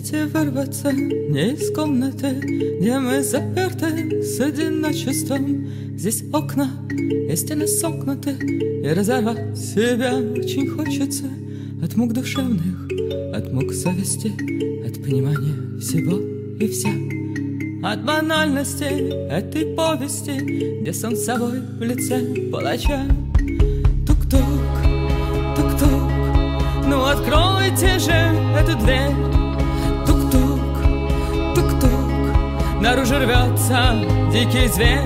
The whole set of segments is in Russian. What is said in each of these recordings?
Вместе вырваться не из комнаты, Где мы заперты с одиночеством. Здесь окна и стены сомкнуты, И разорвать себя очень хочется От мук душевных, от мук совести, От понимания всего и вся. От банальности этой повести, Где сам собой в лице палача. Тук-тук, тук-тук, ну откройте же эту дверь. Наружу рвется дикий зверь.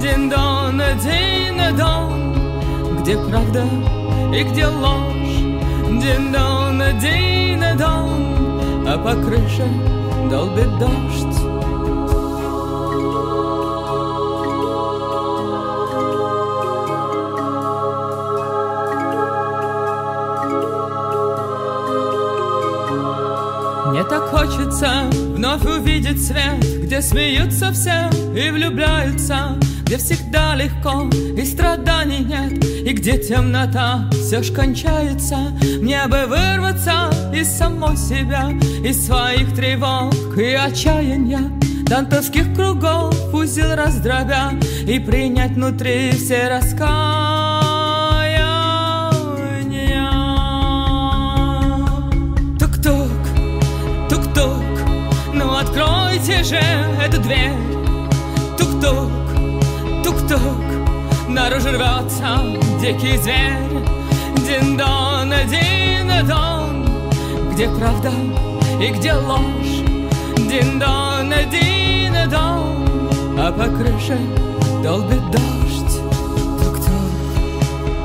Дин-дон, дин-дон, где правда и где ложь. Дин-дон, дин-дон, а по крыше долбит дождь. Мне так хочется вновь увидеть свет, Где смеются все и влюбляются, Где всегда легко и страданий нет, И где темнота все ж кончается. Мне бы вырваться из самой себя, Из своих тревог и отчаяния, Дантовских кругов узел раздробя И принять внутри все раскаяния. Откройте же эту дверь. Тук-тук, тук-тук, наружу рвется дикий зверь. Дин-дон, дин-дон, где правда и где ложь. Дин-дон, дин-дон, а по крыше долбит дождь. Тук-тук,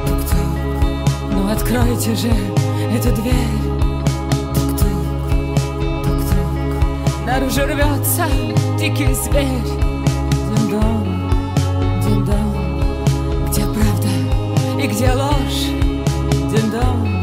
тук-тук, ну откройте же эту дверь. же рвется дикий зверь. Дин-дон, дин-дон, где правда и где ложь? Дин-дон.